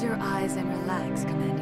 Close your eyes and relax, Commander.